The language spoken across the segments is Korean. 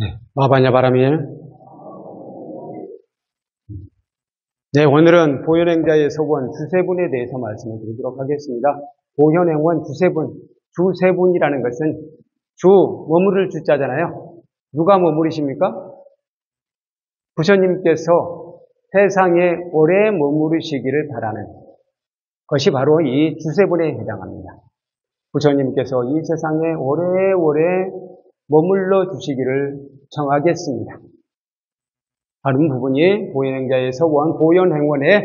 네, 마바냐 바람이. 네, 오늘은 보현행자의 서원 두세 분에 대해서 말씀을 드리도록 하겠습니다. 보현행원 두세 분, 두세 분이라는 것은 주, 머무를 주자잖아요. 누가 머무르십니까? 부처님께서 세상에 오래 머무르시기를 바라는 것이 바로 이 두세 분에 해당합니다. 부처님께서 이 세상에 오래오래 머물러 주시기를 청하겠습니다. 다른 부분이 보현행자의 서원, 보현행원의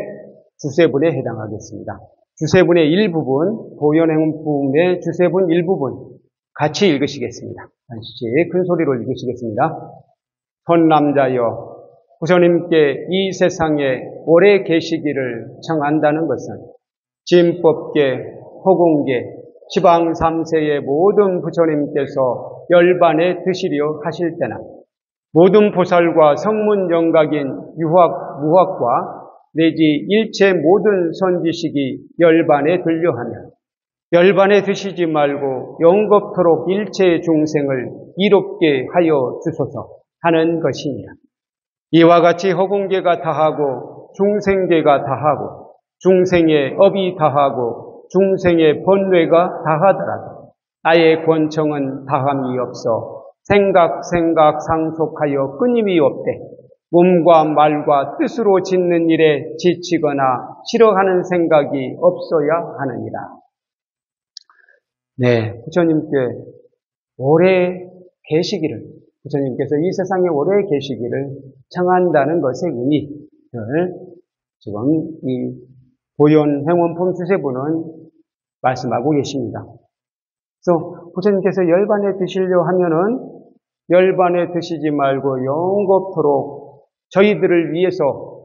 주세분에 해당하겠습니다. 주세분의 일부분, 보현행원의 주세분 일부분 같이 읽으시겠습니다. 같이 큰 소리로 읽으시겠습니다. 선남자여, 부처님께 이 세상에 오래 계시기를 청한다는 것은 진법계, 허공계, 지방 3세의 모든 부처님께서 열반에 드시려 하실 때나 모든 보살과 성문 영각인 유학, 무학과 내지 일체 모든 선지식이 열반에 들려하면 열반에 드시지 말고 영겁토록 일체 중생을 이롭게 하여 주소서 하는 것입니다. 이와 같이 허공계가 다하고 중생계가 다하고 중생의 업이 다하고 중생의 번뇌가 다하더라도 나의 권청은 다함이 없어 생각 생각 상속하여 끊임이 없대 몸과 말과 뜻으로 짓는 일에 지치거나 싫어하는 생각이 없어야 하느니라. 네, 부처님께 오래 계시기를 부처님께서 이 세상에 오래 계시기를 청한다는 것의 의미를 지금 이 보현 행원품 주세부는 말씀하고 계십니다. 그래서 부처님께서 열반에 드시려 하면은 열반에 드시지 말고 영겁토록 저희들을 위해서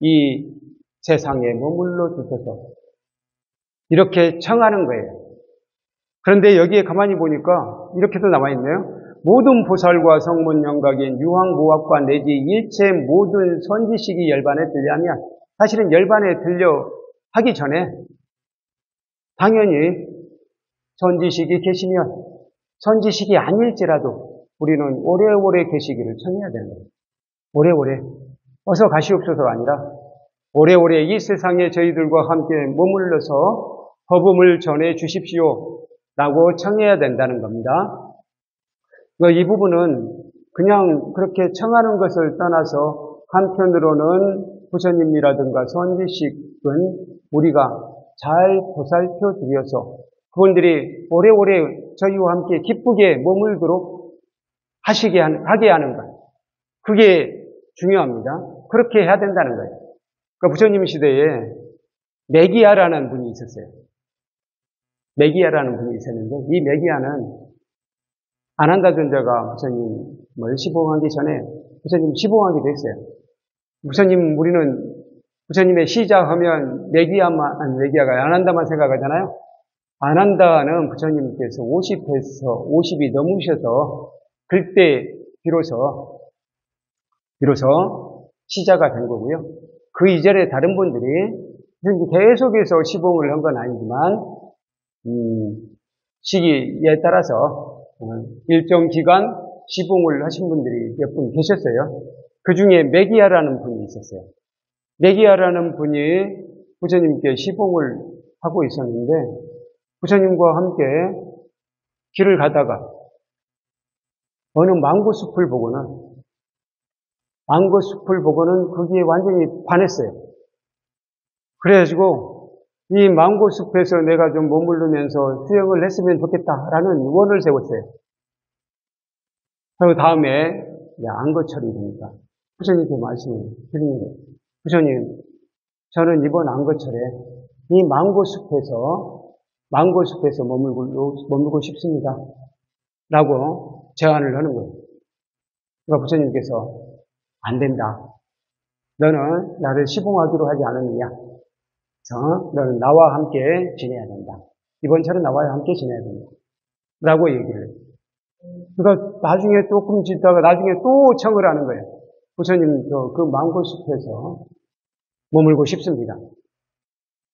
이 세상에 머물러 주셔서 이렇게 청하는 거예요. 그런데 여기에 가만히 보니까 이렇게도 나와 있네요. 모든 보살과 성문 영각인 유황 무학과 내지 일체 모든 선지식이 열반에 들려하면 사실은 열반에 들려 하기 전에 당연히 선지식이 계시면 선지식이 아닐지라도 우리는 오래오래 계시기를 청해야 거예요. 오래오래. 어서 가시옵소서가 아니라 오래오래 이 세상에 저희들과 함께 머물러서 허범을 전해 주십시오. 라고 청해야 된다는 겁니다. 이 부분은 그냥 그렇게 청하는 것을 떠나서 한편으로는 부처님이라든가 선지식은 우리가 잘 보살펴 드려서 그분들이 오래오래 저희와 함께 기쁘게 머물도록 하시게 하게 하는 것. 그게 중요합니다. 그렇게 해야 된다는 거예요. 그러니까 부처님 시대에 메기아라는 분이 있었어요. 메기아라는 분이 있었는데 이 메기아는 아난다 존자가 부처님을 시봉하기 전에 부처님 시봉하기도 했어요. 부처님 우리는 부처님의 시자 하면 메기아만 아니 메기아가 아난다만 생각하잖아요. 아난다는 부처님께서 50에서 50이 넘으셔서 그때 비로소 비로소 시자가 된 거고요. 그 이전에 다른 분들이 계속해서 시봉을 한 건 아니지만 음, 시기에 따라서 어, 일정 기간 시봉을 하신 분들이 몇 분 계셨어요. 그 중에 메기아라는 분이 있었어요. 메기아라는 분이 부처님께 시봉을 하고 있었는데 부처님과 함께 길을 가다가 어느 망고 숲을 보고는 망고 숲을 보고는 거기에 완전히 반했어요. 그래가지고 이 망고 숲에서 내가 좀 머무르면서 수영을 했으면 좋겠다라는 원을 세웠어요. 그리고 다음에 안거철이 되니까 부처님께 말씀을 거예요. 부처님, 저는 이번 안거철에 이 망고 숲에서 망고숲에서 머물고, 머물고 싶습니다. 라고 제안을 하는 거예요. 그러니까 부처님께서 안 된다. 너는 나를 시봉하기로 하지 않았느냐? 어? 너는 나와 함께 지내야 된다. 이번처럼 나와 함께 지내야 된다. 라고 얘기를. 그러니까 나중에 조금 짓다가 나중에 또 청을 하는 거예요. 부처님, 그 망고숲에서 머물고 싶습니다.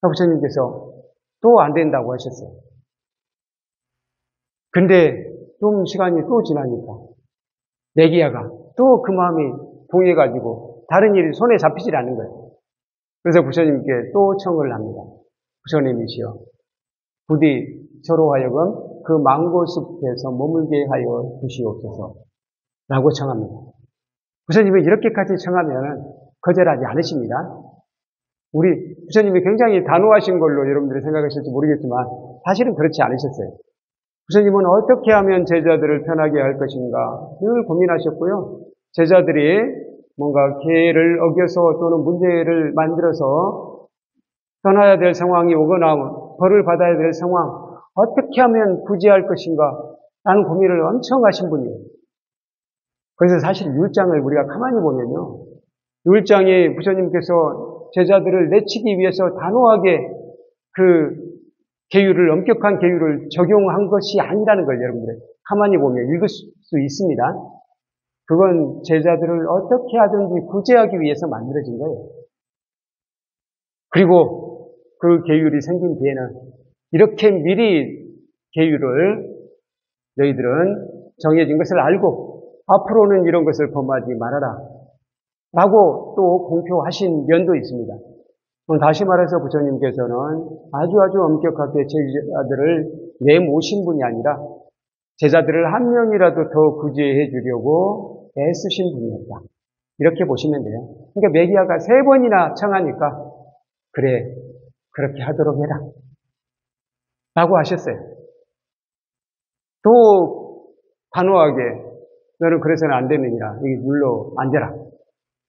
부처님께서 또 안 된다고 하셨어요. 근데 좀 시간이 또 지나니까 내기야가 또 그 마음이 동해가지고 다른 일이 손에 잡히질 않는 거예요. 그래서 부처님께 또 청을 합니다. 부처님이시여 부디 저로 하여금 그 망고숲에서 머물게 하여 주시옵소서 라고 청합니다. 부처님이 이렇게까지 청하면 거절하지 않으십니다. 우리 부처님이 굉장히 단호하신 걸로 여러분들이 생각하실지 모르겠지만 사실은 그렇지 않으셨어요. 부처님은 어떻게 하면 제자들을 편하게 할 것인가 늘 고민하셨고요. 제자들이 뭔가 기회를 어겨서 또는 문제를 만들어서 떠나야 될 상황이 오거나 벌을 받아야 될 상황 어떻게 하면 구제할 것인가 라는 고민을 엄청 하신 분이에요. 그래서 사실 율장을 우리가 가만히 보면요. 율장이 부처님께서 제자들을 내치기 위해서 단호하게 그 계율을, 엄격한 계율을 적용한 것이 아니라는 걸 여러분들 가만히 보면 읽을 수 있습니다. 그건 제자들을 어떻게 하든지 구제하기 위해서 만들어진 거예요. 그리고 그 계율이 생긴 뒤에는 이렇게 미리 계율을 너희들은 정해진 것을 알고 앞으로는 이런 것을 범하지 말아라. 라고 또 공표하신 면도 있습니다. 다시 말해서 부처님께서는 아주 아주 엄격하게 제자들을 내모신 분이 아니라 제자들을 한 명이라도 더 구제해 주려고 애쓰신 분이었다. 이렇게 보시면 돼요. 그러니까 메기아가 세 번이나 청하니까 그래 그렇게 하도록 해라. 라고 하셨어요. 또 단호하게 너는 그래서는 안 되느니라. 여기 눌러 앉아라.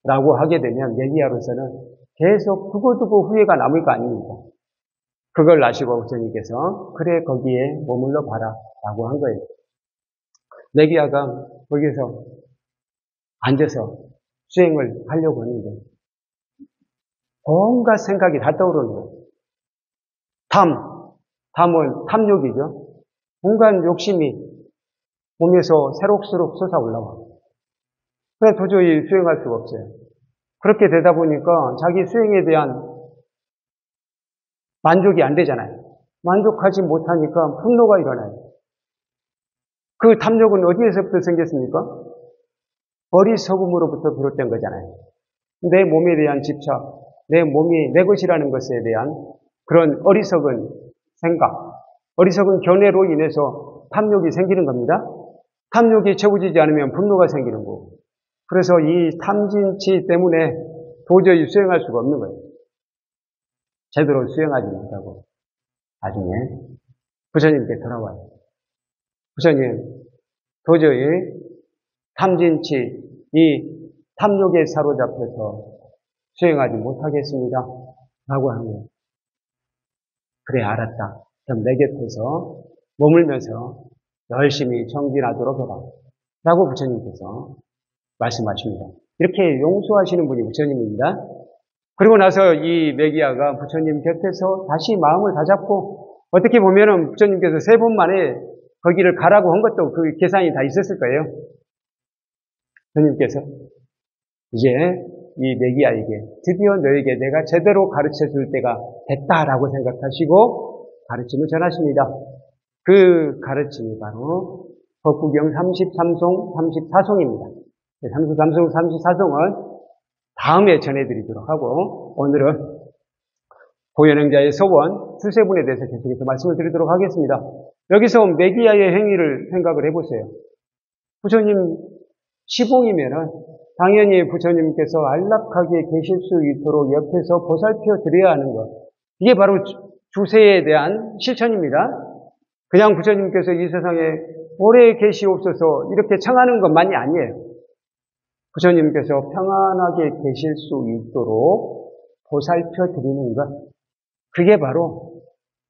라고 하게 되면 메기아로서는 계속 두고두고 후회가 남을 거 아닙니까? 그걸 아시고 부처님께서 그래 거기에 머물러 봐라 라고 한 거예요. 메기아가 거기서 앉아서 수행을 하려고 하는데 온갖 생각이 다 떠오르는 거예요. 탐, 탐은 탐욕이죠. 온갖 욕심이 몸에서 새록새록 솟아 올라와. 그래 도저히 수행할 수가 없어요. 그렇게 되다 보니까 자기 수행에 대한 만족이 안 되잖아요. 만족하지 못하니까 분노가 일어나요. 그 탐욕은 어디에서부터 생겼습니까? 어리석음으로부터 비롯된 거잖아요. 내 몸에 대한 집착, 내 몸이 내 것이라는 것에 대한 그런 어리석은 생각, 어리석은 견해로 인해서 탐욕이 생기는 겁니다. 탐욕이 채워지지 않으면 분노가 생기는 거고. 그래서 이 탐진치 때문에 도저히 수행할 수가 없는 거예요. 제대로 수행하지 못하고 나중에 부처님께 돌아와요. 부처님, 도저히 탐진치, 이 탐욕에 사로잡혀서 수행하지 못하겠습니다. 라고 하면, 그래, 알았다. 그럼 내 곁에서 머물면서 열심히 정진하도록 해라. 라고 부처님께서 말씀하십니다. 이렇게 용서하시는 분이 부처님입니다. 그리고 나서 이 메기아가 부처님 곁에서 다시 마음을 다잡고 어떻게 보면은 부처님께서 세 번 만에 거기를 가라고 한 것도 그 계산이 다 있었을 거예요. 부처님께서 이제 이 메기아에게 드디어 너에게 내가 제대로 가르쳐 줄 때가 됐다라고 생각하시고 가르침을 전하십니다. 그 가르침이 바로 법구경 33송, 34송입니다. 33송, 34송은 다음에 전해드리도록 하고 오늘은 고연행자의 소원, 수세분에 대해서 계속해서 말씀을 드리도록 하겠습니다. 여기서 메기아의 행위를 생각을 해보세요. 부처님 시봉이면은 당연히 부처님께서 안락하게 계실 수 있도록 옆에서 보살펴 드려야 하는 것. 이게 바로 주세에 대한 실천입니다. 그냥 부처님께서 이 세상에 오래 계시옵소서 이렇게 청하는 것만이 아니에요. 부처님께서 평안하게 계실 수 있도록 보살펴 드리는 것. 그게 바로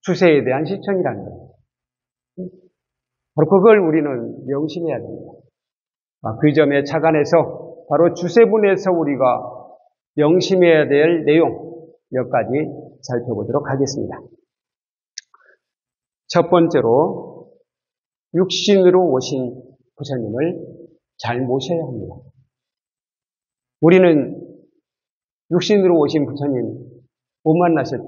주세에 대한 실천이라는 거예요. 바로 그걸 우리는 명심해야 됩니다. 아, 그 점에 착안해서 바로 주세분에서 우리가 명심해야 될 내용 몇 가지 살펴보도록 하겠습니다. 첫 번째로 육신으로 오신 부처님을 잘 모셔야 합니다. 우리는 육신으로 오신 부처님 못 만나셨죠?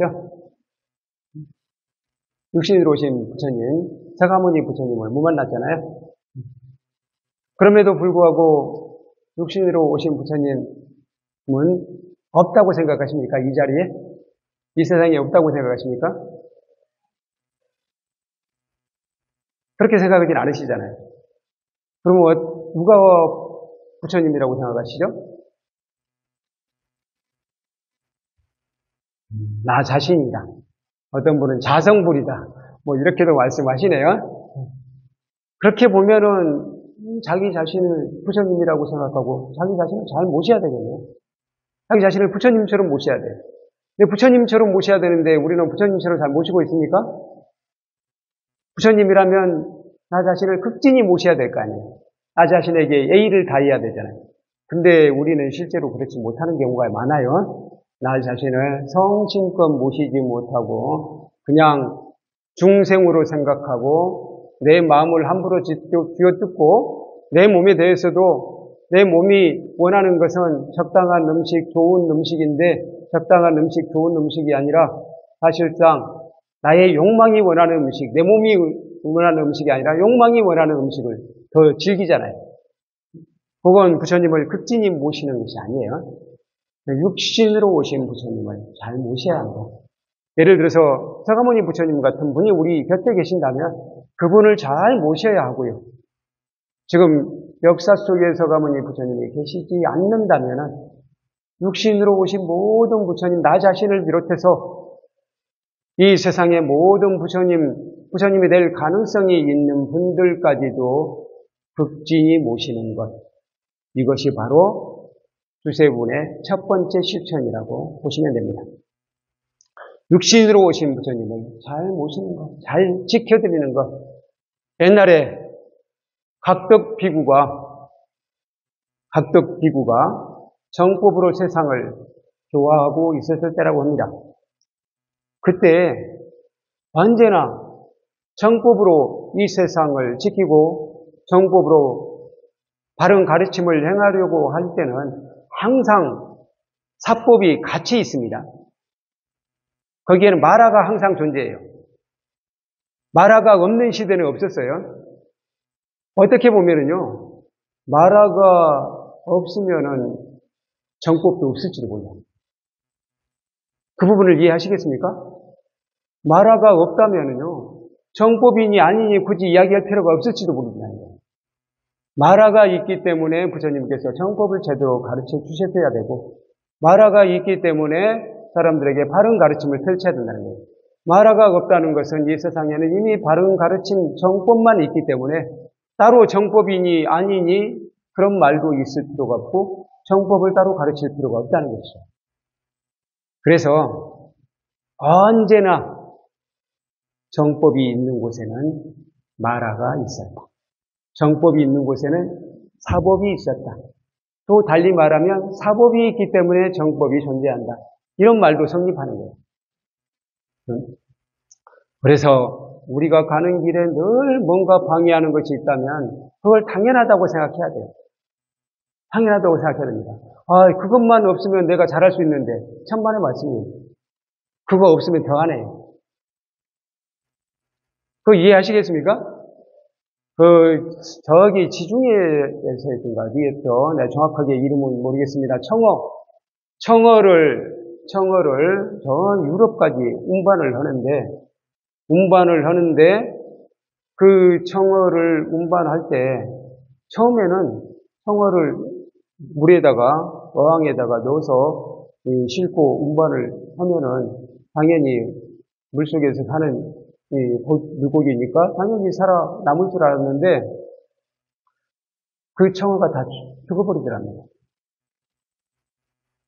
육신으로 오신 부처님, 서가모니 부처님을 못 만났잖아요. 그럼에도 불구하고 육신으로 오신 부처님은 없다고 생각하십니까? 이 자리에? 이 세상에 없다고 생각하십니까? 그렇게 생각하진 않으시잖아요. 그러면 누가 부처님이라고 생각하시죠? 나 자신이다. 어떤 분은 자성불이다. 뭐 이렇게도 말씀하시네요. 그렇게 보면은 자기 자신을 부처님이라고 생각하고 자기 자신을 잘 모셔야 되겠네요. 자기 자신을 부처님처럼 모셔야 돼요. 근데 부처님처럼 모셔야 되는데 우리는 부처님처럼 잘 모시고 있습니까? 부처님이라면 나 자신을 극진히 모셔야 될 거 아니에요. 나 자신에게 예의를 다해야 되잖아요. 근데 우리는 실제로 그렇지 못하는 경우가 많아요. 나 자신을 성심껏 모시지 못하고 그냥 중생으로 생각하고 내 마음을 함부로 쥐어뜯고 내 몸에 대해서도 내 몸이 원하는 것은 적당한 음식, 좋은 음식인데 적당한 음식, 좋은 음식이 아니라 사실상 나의 욕망이 원하는 음식, 내 몸이 원하는 음식이 아니라 욕망이 원하는 음식을 더 즐기잖아요. 그건 부처님을 극진히 모시는 것이 아니에요. 육신으로 오신 부처님을 잘 모셔야 한다. 예를 들어서 서가모니 부처님 같은 분이 우리 곁에 계신다면 그분을 잘 모셔야 하고요. 지금 역사 속에 서가모니 부처님이 계시지 않는다면 육신으로 오신 모든 부처님, 나 자신을 비롯해서 이 세상의 모든 부처님, 부처님이 될 가능성이 있는 분들까지도 극진히 모시는 것. 이것이 바로 두세 분의 첫 번째 실천이라고 보시면 됩니다. 육신으로 오신 부처님을 잘 모시는 것, 잘 지켜드리는 것. 옛날에 각덕 비구가, 각덕 비구가 정법으로 세상을 교화하고 있었을 때라고 합니다. 그때 언제나 정법으로 이 세상을 지키고 정법으로 바른 가르침을 행하려고 할 때는 항상 사법이 같이 있습니다. 거기에는 마라가 항상 존재해요. 마라가 없는 시대는 없었어요. 어떻게 보면은요, 마라가 없으면은 정법도 없을지도 몰라요. 그 부분을 이해하시겠습니까? 마라가 없다면은요, 정법이니 아니니 굳이 이야기할 필요가 없을지도 모릅니다. 마라가 있기 때문에 부처님께서 정법을 제대로 가르쳐 주셨어야 되고, 마라가 있기 때문에 사람들에게 바른 가르침을 펼쳐야 된다는 거예요. 마라가 없다는 것은 이 세상에는 이미 바른 가르침 정법만 있기 때문에 따로 정법이니 아니니 그런 말도 있을 필요가 없고 정법을 따로 가르칠 필요가 없다는 것이죠. 그래서 언제나 정법이 있는 곳에는 마라가 있었다. 정법이 있는 곳에는 사법이 있었다. 또 달리 말하면 사법이 있기 때문에 정법이 존재한다. 이런 말도 성립하는 거예요. 그래서 우리가 가는 길에 늘 뭔가 방해하는 것이 있다면 그걸 당연하다고 생각해야 돼요. 당연하다고 생각해야 됩니다. 아, 그것만 없으면 내가 잘할 수 있는데 천만의 말씀이에요. 그거 없으면 더 안 해요. 그거 이해하시겠습니까? 그 저기 지중해에서 어디에서 내가 정확하게 이름은 모르겠습니다. 청어 청어를 청어를 전 유럽까지 운반을 하는데 운반을 하는데 그 청어를 운반할 때 처음에는 청어를 물에다가 어항에다가 넣어서 싣고 운반을 하면은 당연히 물속에서 사는 물고기니까 당연히 살아 남을 줄 알았는데 그 청어가 다 죽어버리더랍니다.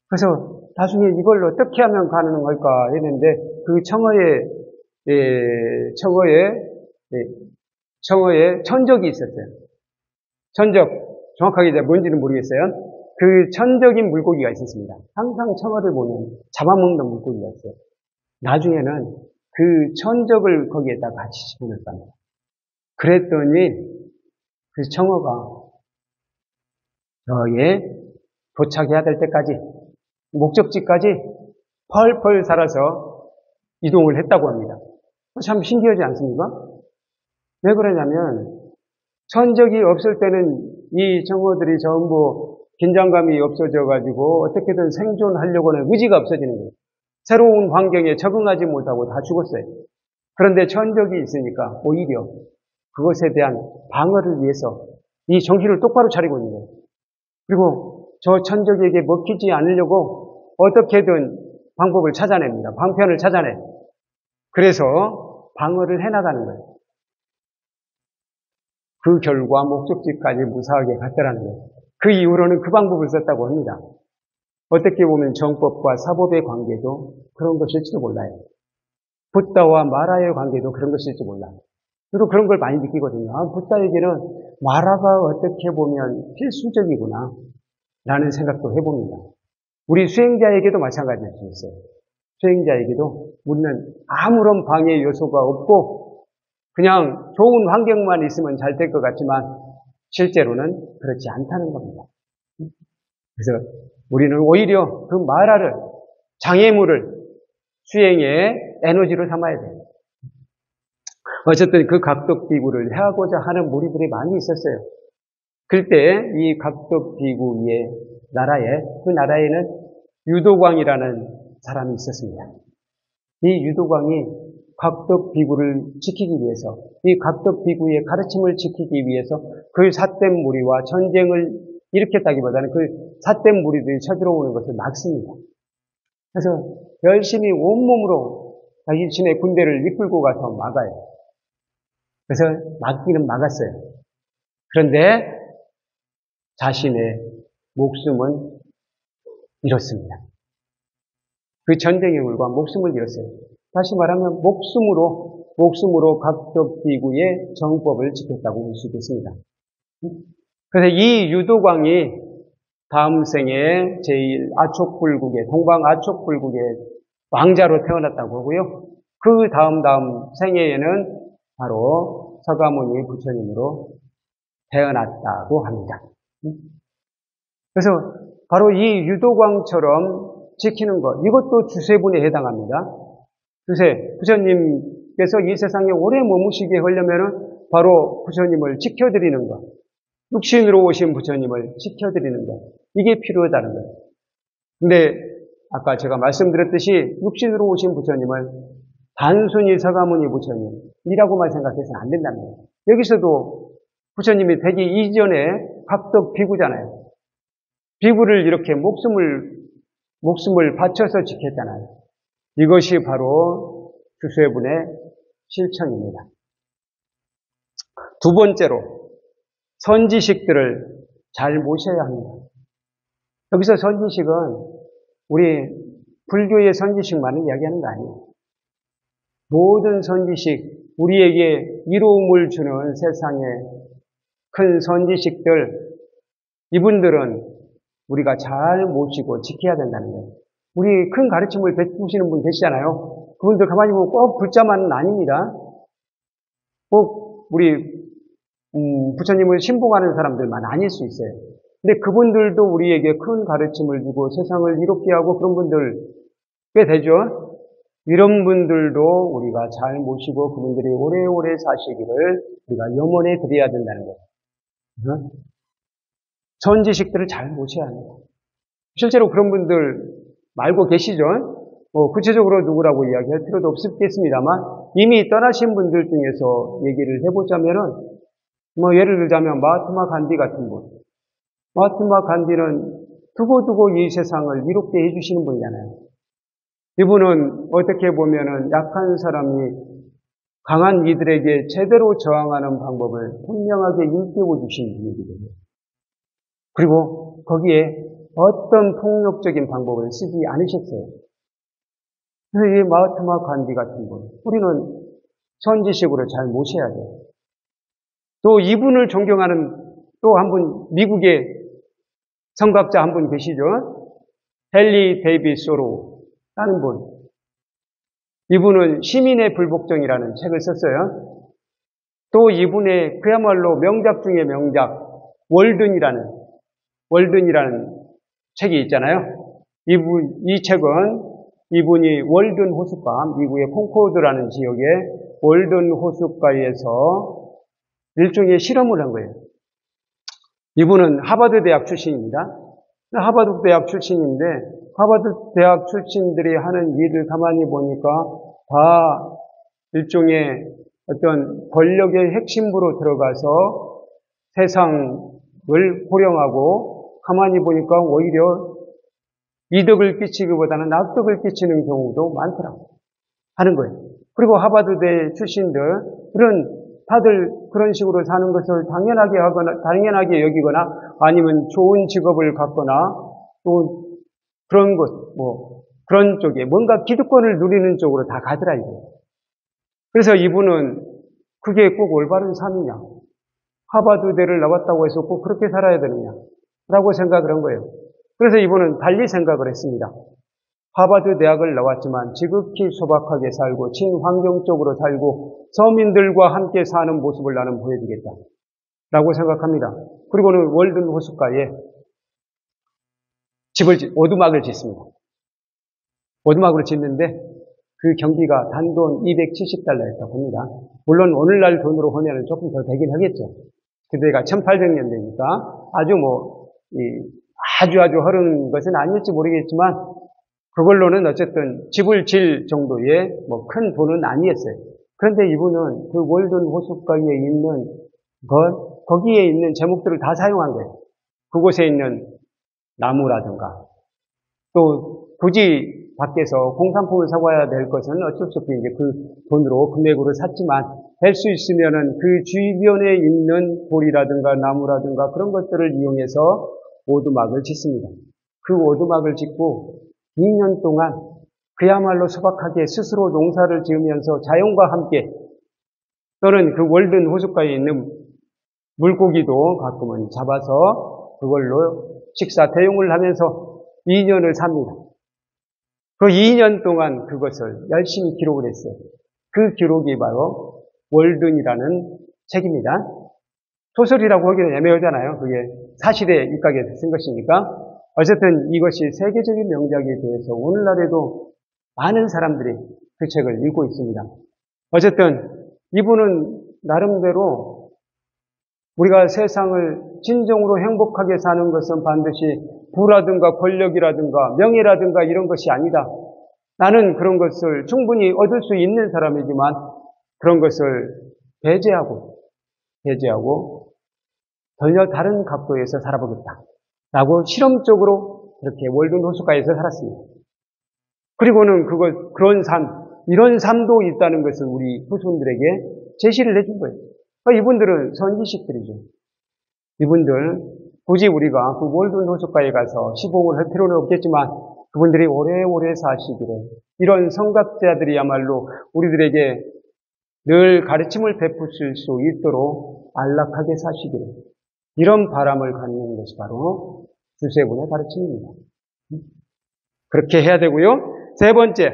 그래서 나중에 이걸 어떻게 하면 가능할까 했는데 그 청어의 예, 청어의 예, 청어의 천적이 있었어요. 천적 정확하게 뭔지는 모르겠어요. 그 천적인 물고기가 있었습니다. 항상 청어를 보면 잡아먹는 물고기가 있어요. 나중에는 그 천적을 거기에다 같이 집어넣었답니다. 그랬더니 그 청어가 저에 도착해야 될 때까지 목적지까지 펄펄 살아서 이동을 했다고 합니다. 참 신기하지 않습니까? 왜 그러냐면 천적이 없을 때는 이 정어들이 전부 긴장감이 없어져 가지고 어떻게든 생존하려고는 의지가 없어지는 거예요. 새로운 환경에 적응하지 못하고 다 죽었어요. 그런데 천적이 있으니까 오히려 그것에 대한 방어를 위해서 이 정신을 똑바로 차리고 있는 거예요. 그리고 저 천적에게 먹히지 않으려고 어떻게든 방법을 찾아냅니다. 방편을 찾아내. 그래서 방어를 해나가는 거예요. 그 결과 목적지까지 무사하게 갔더라는 거예요. 그 이후로는 그 방법을 썼다고 합니다. 어떻게 보면 정법과 사법의 관계도 그런 것일지도 몰라요. 붓다와 마라의 관계도 그런 것일지 몰라요. 저도 그런 걸 많이 느끼거든요. 아, 붓다에게는 마라가 어떻게 보면 필수적이구나. 라는 생각도 해봅니다. 우리 수행자에게도 마찬가지일 수 있어요. 수행자에게도 묻는 아무런 방해 요소가 없고 그냥 좋은 환경만 있으면 잘 될 것 같지만 실제로는 그렇지 않다는 겁니다. 그래서 우리는 오히려 그 마라를 장애물을 수행의 에너지로 삼아야 돼요. 어쨌든 그 각덕 비구를 해하고자 하는 무리들이 많이 있었어요. 그때 이 각덕 비구의 나라에 그 나라에는 유도광이라는 사람이 있었습니다. 이 유도광이 각덕 비구를 지키기 위해서 이 각덕 비구의 가르침을 지키기 위해서 그 삿된 무리와 전쟁을 일으켰다기보다는 그 삿된 무리들이 쳐들어오는 것을 막습니다. 그래서 열심히 온몸으로 자신의 군대를 이끌고 가서 막아요. 그래서 막기는 막았어요. 그런데 자신의 목숨은 잃었습니다. 그 전쟁의 물과 목숨을 잃었어요. 다시 말하면 목숨으로 목숨으로 각덕비구의 정법을 지켰다고 볼 수 있겠습니다. 그래서 이 유도광이 다음 생에 제일 아촉불국의 동방 아촉불국의 왕자로 태어났다고 하고요. 그 다음 다음 생애에는 바로 서가모니 부처님으로 태어났다고 합니다. 그래서 바로 이 유도광처럼 지키는 것, 이것도 주세분에 해당합니다. 주세, 부처님께서 이 세상에 오래 머무시게 하려면 바로 부처님을 지켜드리는 것, 육신으로 오신 부처님을 지켜드리는 것, 이게 필요하다는 거예요. 근데 아까 제가 말씀드렸듯이 육신으로 오신 부처님을 단순히 서가모니 부처님이라고만 생각해서는 안 된다는 거예요. 여기서도 부처님이 되기 이전에 각덕 비구잖아요. 비구를 이렇게 목숨을, 목숨을 바쳐서 지켰잖아요. 이것이 바로 주세분의 실천입니다. 두 번째로, 선지식들을 잘 모셔야 합니다. 여기서 선지식은 우리 불교의 선지식만을 이야기하는 거 아니에요. 모든 선지식, 우리에게 이로움을 주는 세상의 큰 선지식들, 이분들은 우리가 잘 모시고 지켜야 된다는 거예요. 우리 큰 가르침을 베푸시는 분 계시잖아요. 그분들 가만히 보면 꼭 불자만은 아닙니다. 꼭 우리 음, 부처님을 신봉하는 사람들만 아닐 수 있어요. 근데 그분들도 우리에게 큰 가르침을 주고 세상을 이롭게 하고 그런 분들 꽤 되죠. 이런 분들도 우리가 잘 모시고 그분들이 오래오래 사시기를 우리가 염원해 드려야 된다는 거예요. 전지식들을 잘 모셔야 합니다. 실제로 그런 분들 말고 계시죠? 어, 구체적으로 누구라고 이야기할 필요도 없겠습니다만 이미 떠나신 분들 중에서 얘기를 해보자면은 뭐 예를 들자면 마트마 간디 같은 분. 마트마 간디는 두고두고 이 세상을 이롭게 해주시는 분이잖아요. 이분은 어떻게 보면은 약한 사람이 강한 이들에게 제대로 저항하는 방법을 분명하게 일깨워 주신 분이거든요. 그리고 거기에 어떤 폭력적인 방법을 쓰지 않으셨어요. 그래서 이 마하트마 간디 같은 분, 우리는 선지식으로 잘 모셔야 돼요. 또 이분을 존경하는 또 한 분, 미국의 성각자 한 분 계시죠? 헨리 데이비 소로라는 분. 이분은 시민의 불복종이라는 책을 썼어요. 또 이분의 그야말로 명작 중의 명작, 월든이라는 월든이라는 책이 있잖아요. 이분, 이 책은 이분이 월든 호숫가, 미국의 콩코드라는 지역의 월든 호숫가에서 일종의 실험을 한 거예요. 이분은 하버드 대학 출신입니다. 하버드 대학 출신인데 하버드 대학 출신들이 하는 일을 가만히 보니까 다 일종의 어떤 권력의 핵심부로 들어가서 세상을 호령하고 가만히 보니까 오히려 이득을 끼치기보다는 낙득을 끼치는 경우도 많더라고 하는 거예요. 그리고 하버드대 출신들은 다들 그런 식으로 사는 것을 당연하게 하거나 당연하게 여기거나 아니면 좋은 직업을 갖거나 또 그런 것, 뭐 그런 쪽에 뭔가 기득권을 누리는 쪽으로 다 가더라 이거예요. 그래서 이분은 그게 꼭 올바른 삶이냐? 하버드대를 나왔다고 해서 꼭 그렇게 살아야 되느냐? 라고 생각을 한 거예요. 그래서 이분은 달리 생각을 했습니다. 하버드 대학을 나왔지만 지극히 소박하게 살고 친환경적으로 살고 서민들과 함께 사는 모습을 나는 보여주겠다. 라고 생각합니다. 그리고는 월든 호숫가에 집을, 오두막을 짓습니다. 오두막으로 짓는데 그 경비가 단돈 270달러였다고 합니다. 물론 오늘날 돈으로 하면 조금 더 되긴 하겠죠. 그때가 1800년대니까 아주 뭐, 아주 아주 흐른 것은 아닐지 모르겠지만 그걸로는 어쨌든 집을 질 정도의 뭐 큰 돈은 아니었어요. 그런데 이분은 그 월든 호숫가에 있는 것, 거기에 있는 제목들을 다 사용한 거예요. 그곳에 있는 나무라든가 또 굳이 밖에서 공산품을 사과해야 될 것은 어쩔 수 없이 이제 그 돈으로 금액으로 샀지만 될 수 있으면은 그 주변에 있는 돌이라든가 나무라든가 그런 것들을 이용해서 오두막을 짓습니다. 그 오두막을 짓고 2년 동안 그야말로 소박하게 스스로 농사를 지으면서 자연과 함께 또는 그 월든 호숫가에 있는 물고기도 가끔은 잡아서 그걸로 식사 대용을 하면서 2년을 삽니다. 그 2년 동안 그것을 열심히 기록을 했어요. 그 기록이 바로 월든이라는 책입니다. 소설이라고 하기는 애매하잖아요. 그게 사실에 입각해서 쓴 것이니까. 어쨌든 이것이 세계적인 명작에 대해서 오늘날에도 많은 사람들이 그 책을 읽고 있습니다. 어쨌든 이분은 나름대로 우리가 세상을 진정으로 행복하게 사는 것은 반드시 부라든가 권력이라든가 명예라든가 이런 것이 아니다. 나는 그런 것을 충분히 얻을 수 있는 사람이지만 그런 것을 배제하고 배제하고 전혀 다른 각도에서 살아보겠다. 라고 실험적으로 그렇게 월든 호수가에서 살았습니다. 그리고는 그것, 그런 삶, 이런 삶도 있다는 것을 우리 후손들에게 제시를 해준 거예요. 그러니까 이분들은 선지식들이죠. 이분들, 굳이 우리가 그 월든 호수가에 가서 시봉을 할 필요는 없겠지만 그분들이 오래오래 사시기를 이런 성각자들이야말로 우리들에게 늘 가르침을 베푸실 수 있도록 안락하게 사시기를 이런 바람을 갖는 것이 바로 주세군의 가르침입니다. 그렇게 해야 되고요. 세 번째,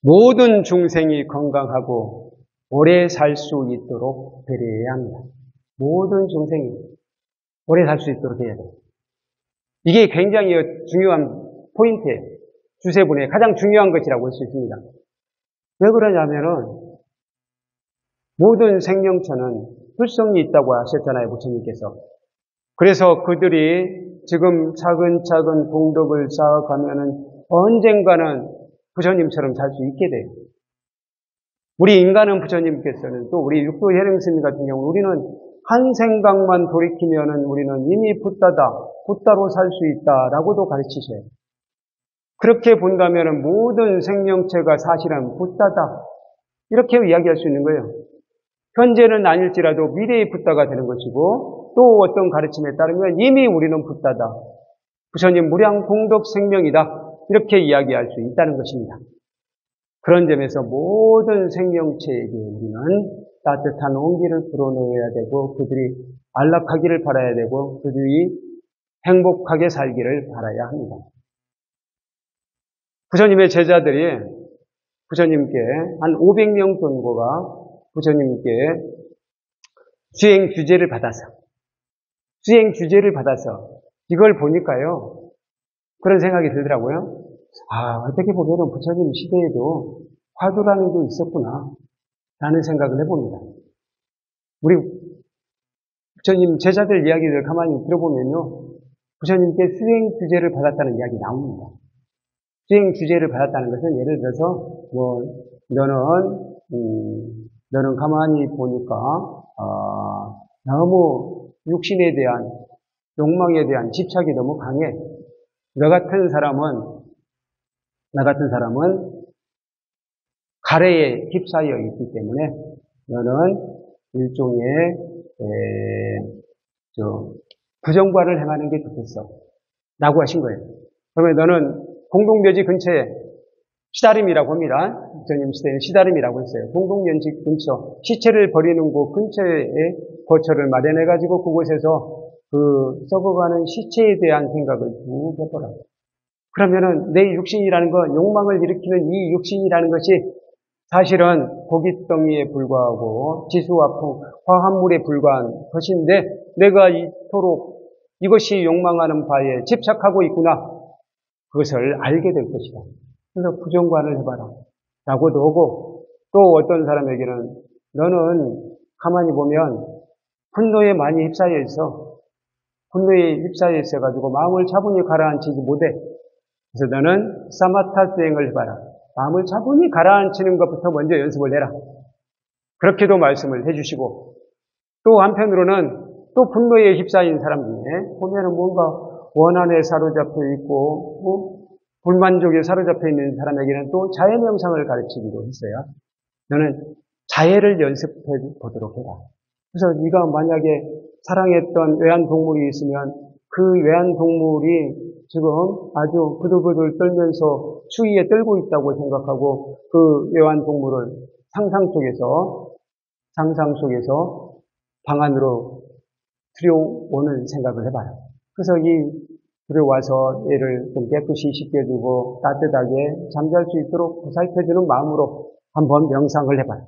모든 중생이 건강하고 오래 살 수 있도록 배려해야 합니다. 모든 중생이 오래 살 수 있도록 해야 돼요. 이게 굉장히 중요한 포인트예요. 주세분의 가장 중요한 것이라고 할 수 있습니다. 왜 그러냐면은 모든 생명체는 불성이 있다고 하셨잖아요, 부처님께서. 그래서 그들이 지금 차근차근 공덕을 쌓아가면은 언젠가는 부처님처럼 살 수 있게 돼요. 우리 인간은 부처님께서는 또 우리 육도 혈행스님 같은 경우 우리는 한 생각만 돌이키면은 우리는 이미 붓다다, 붓다로 살 수 있다라고도 가르치셔요. 그렇게 본다면은 모든 생명체가 사실은 붓다다 이렇게 이야기할 수 있는 거예요. 현재는 아닐지라도 미래의 붓다가 되는 것이고 또 어떤 가르침에 따르면 이미 우리는 붓다다. 부처님 무량 공덕 생명이다. 이렇게 이야기할 수 있다는 것입니다. 그런 점에서 모든 생명체에게 우리는 따뜻한 온기를 불어넣어야 되고 그들이 안락하기를 바라야 되고 그들이 행복하게 살기를 바라야 합니다. 부처님의 제자들이 부처님께 한 500명 정도가 부처님께 수행 규제를 받아서 수행 규제를 받아서 이걸 보니까요 그런 생각이 들더라고요. 아 어떻게 보면 부처님 시대에도 화두라는 게 있었구나 라는 생각을 해봅니다. 우리 부처님 제자들 이야기를 가만히 들어보면요. 부처님께 수행 주제를 받았다는 이야기 나옵니다. 수행 주제를 받았다는 것은 예를 들어서 뭐 너는 음, 너는 가만히 보니까 어, 너무 육신에 대한 욕망에 대한 집착이 너무 강해. 너 같은 사람은 나 같은 사람은 가래에 휩싸여 있기 때문에 너는 일종의 에, 저 부정관을 행하는 게 좋겠어. 라고 하신 거예요. 그러면 너는 공동묘지 근처에 시다림이라고 합니다. 부처님 시대에 시다림이라고 했어요. 공동묘지 근처, 시체를 버리는 곳 근처에 거처를 마련해가지고 그곳에서 그 썩어가는 시체에 대한 생각을 쭉 해보라. 그러면은 내 육신이라는 거, 욕망을 일으키는 이 육신이라는 것이 사실은 고깃덩이에 불과하고 지수와 화합물에 불과한 것인데 내가 이토록 이것이 욕망하는 바에 집착하고 있구나. 그것을 알게 될 것이다. 그래서 부정관을 해봐라. 라고도 하고 또 어떤 사람에게는 너는 가만히 보면 분노에 많이 휩싸여 있어. 분노에 휩싸여 있어가지고 마음을 차분히 가라앉히지 못해. 그래서 너는 사마타 수행을 해봐라. 마음을 차분히 가라앉히는 것부터 먼저 연습을 해라. 그렇게도 말씀을 해주시고 또 한편으로는 또 분노에 휩싸인 사람 중에 보면은 뭔가 원한에 사로잡혀 있고 뭐 불만족에 사로잡혀 있는 사람에게는 또 자해 명상을 가르치기도 했어요. 너는 자해를 연습해 보도록 해라. 그래서 네가 만약에 사랑했던 외환동물이 있으면 그 외환동물이 지금 아주 부들부들 떨면서 추위에 떨고 있다고 생각하고 그 외환동물을 상상 속에서 상상 속에서 방 안으로 들여오는 생각을 해봐요. 그래서 이 들여와서 얘를 좀 깨끗이 씻겨주고 따뜻하게 잠잘 수 있도록 보살펴주는 마음으로 한번 명상을 해봐요.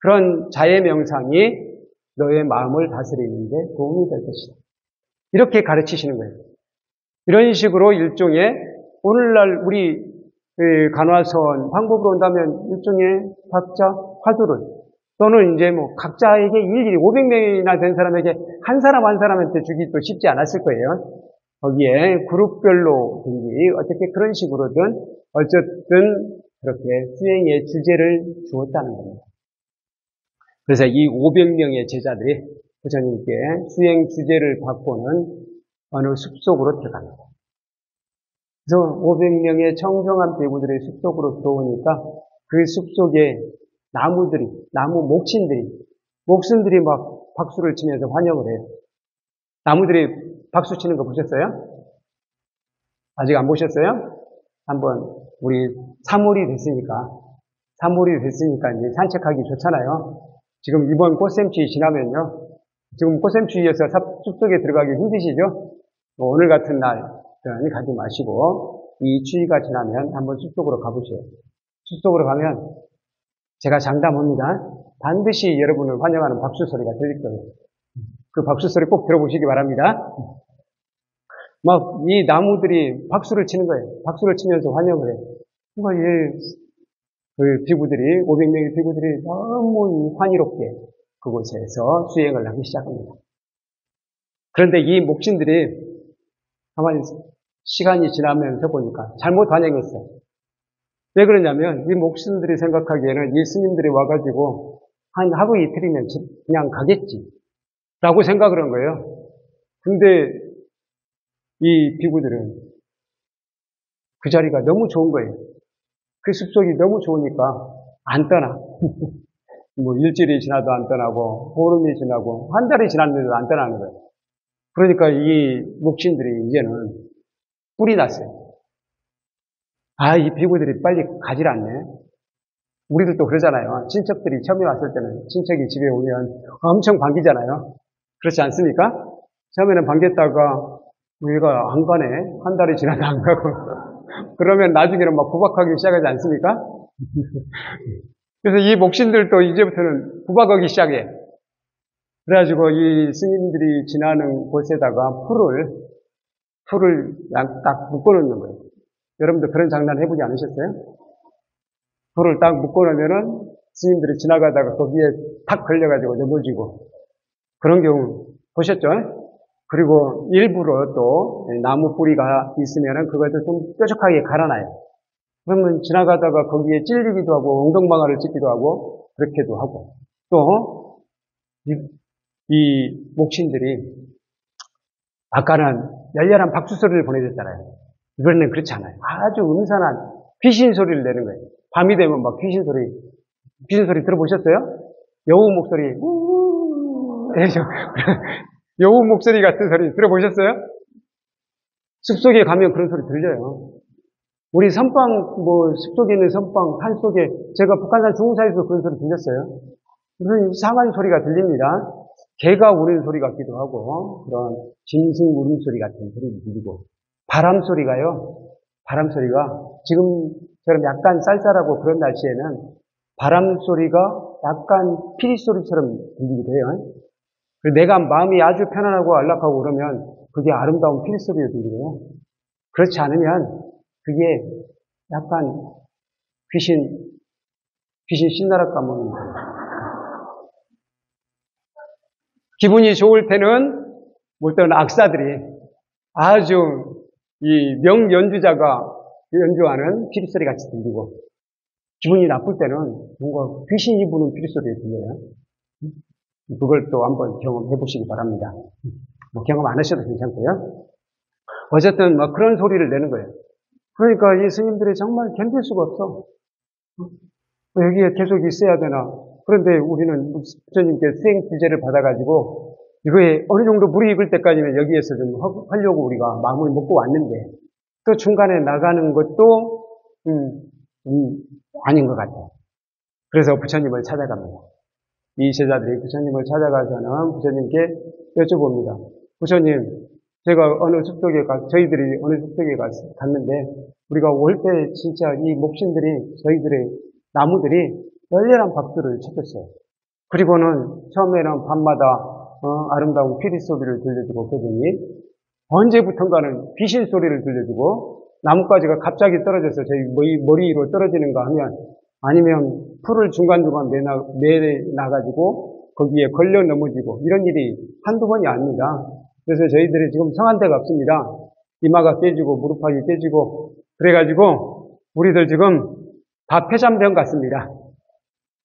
그런 자의 명상이 너의 마음을 다스리는데 도움이 될 것이다. 이렇게 가르치시는 거예요. 이런 식으로 일종의 오늘날 우리 그 간화선 방법으로 온다면 일종의 각자 화두를 또는 이제 뭐 각자에게 일일이 500명이나 된 사람에게 한 사람 한 사람한테 주기도 쉽지 않았을 거예요. 거기에 그룹별로든지 어떻게 그런 식으로든 어쨌든 그렇게 수행의 주제를 주었다는 겁니다. 그래서 이 500명의 제자들이 부처님께 수행 주제를 받고는 어느 숲속으로 들어갑니다. 그래서 500명의 청정한 배구들의 숲속으로 들어오니까 그 숲속에 나무들이, 나무 목신들이, 목신들이 막 박수를 치면서 환영을 해요. 나무들이 박수 치는 거 보셨어요? 아직 안 보셨어요? 한번 우리 3월이 됐으니까 3월이 됐으니까 이제 산책하기 좋잖아요. 지금 이번 꽃샘추위 지나면요. 지금 꽃샘추위에서 숲속에 들어가기 힘드시죠? 오늘 같은 날은 가지 마시고 이 추위가 지나면 한번 숲속으로 가보세요. 숲속으로 가면 제가 장담합니다. 반드시 여러분을 환영하는 박수 소리가 들릴 거예요. 그 박수 소리 꼭 들어보시기 바랍니다. 막 이 나무들이 박수를 치는 거예요. 박수를 치면서 환영을 해요. 그러니까 그 비구들이 500명의 비구들이 너무 환희롭게 그곳에서 수행을 하기 시작합니다. 그런데 이 목신들이 가만히 시간이 지나면서 보니까 잘못 환영했어요. 왜 그러냐면 이 목신들이 생각하기에는 이 스님들이 와가지고 한 하루 이틀이면 그냥 가겠지. 라고 생각을 한 거예요. 근데 이 비구들은 그 자리가 너무 좋은 거예요. 그 숲속이 너무 좋으니까 안 떠나. 뭐 일주일이 지나도 안 떠나고 보름이 지나고 한 달이 지났는데도 안 떠나는 거예요. 그러니까 이 목신들이 이제는 뿔이 났어요. 아, 이 비구들이 빨리 가질 않네. 우리도 또 그러잖아요. 친척들이 처음에 왔을 때는 친척이 집에 오면 엄청 반기잖아요. 그렇지 않습니까? 처음에는 반겼다가 우리가 안 가네. 한 달이 지나도 안 가고. 그러면 나중에는 막 구박하기 시작하지 않습니까? 그래서 이 목신들도 이제부터는 구박하기 시작해. 그래가지고 이 스님들이 지나는 곳에다가 풀을, 풀을 딱 묶어놓는 거예요. 여러분들 그런 장난 해보지 않으셨어요? 풀을 딱 묶어놓으면은 스님들이 지나가다가 거기에 탁 걸려가지고 넘어지고 그런 경우 보셨죠? 그리고 일부러 또 나무 뿌리가 있으면은 그것을 좀 뾰족하게 갈아놔요. 그러면 지나가다가 거기에 찔리기도 하고 엉덩방아를 찢기도 하고 그렇게도 하고 또 이, 이 목신들이 아까는 열렬한 박수 소리를 보내줬잖아요. 이번에는 그렇지 않아요. 아주 음산한 귀신 소리를 내는 거예요. 밤이 되면 막 귀신 소리, 귀신 소리 들어보셨어요? 여우 목소리, 그래서 여우 목소리 같은 소리 들어보셨어요? 숲속에 가면 그런 소리 들려요. 우리 선방, 뭐, 숲속에 있는 선방, 산 속에, 제가 북한산 중사에서 그런 소리 들렸어요. 무슨 이상한 소리가 들립니다. 개가 우는 소리 같기도 하고, 그런 짐승 울음소리 같은 소리 들리고, 바람 소리가요, 바람 소리가, 지금처럼 약간 쌀쌀하고 그런 날씨에는 바람 소리가 약간 피리 소리처럼 들리기도 해요. 내가 마음이 아주 편안하고 안락하고 그러면 그게 아름다운 소리가 들리고요. 그렇지 않으면 그게 약간 귀신, 귀신 신나라 까먹는 거예요. 기분이 좋을 때는 어떤 악사들이 아주 이 명연주자가 연주하는 피리소리 같이 들리고 기분이 나쁠 때는 뭔가 귀신이 부는 피리소리가 들려요. 그걸 또 한번 경험해 보시기 바랍니다. 뭐 경험 안 하셔도 괜찮고요. 어쨌든 뭐 그런 소리를 내는 거예요. 그러니까 이 스님들이 정말 견딜 수가 없어. 여기에 계속 있어야 되나. 그런데 우리는 부처님께 수행 규제를 받아가지고 이거에 어느 정도 물이 익을 때까지는 여기에서 좀 하려고 우리가 마음을 먹고 왔는데 또 중간에 나가는 것도 음, 음, 아닌 것 같아요. 그래서 부처님을 찾아갑니다. 이 제자들이 부처님을 찾아가서는 부처님께 여쭤봅니다. 부처님, 제가 어느 숲속에 가, 저희들이 어느 숲속에 갔, 갔는데, 우리가 올 때 진짜 이 목신들이, 저희들의 나무들이 열렬한 박수를 쳤었어요. 그리고는 처음에는 밤마다 어, 아름다운 피리 소리를 들려주고 그러더니 언제부턴가는 귀신 소리를 들려주고 나뭇가지가 갑자기 떨어져서 저희 머리, 머리 위로 떨어지는가 하면 아니면 풀을 중간중간 매나, 매나가지고 거기에 걸려 넘어지고 이런 일이 한두 번이 아닙니다. 그래서 저희들이 지금 성한 데가 없습니다. 이마가 깨지고 무릎팍이 깨지고 그래가지고 우리들 지금 다 폐잔병 같습니다.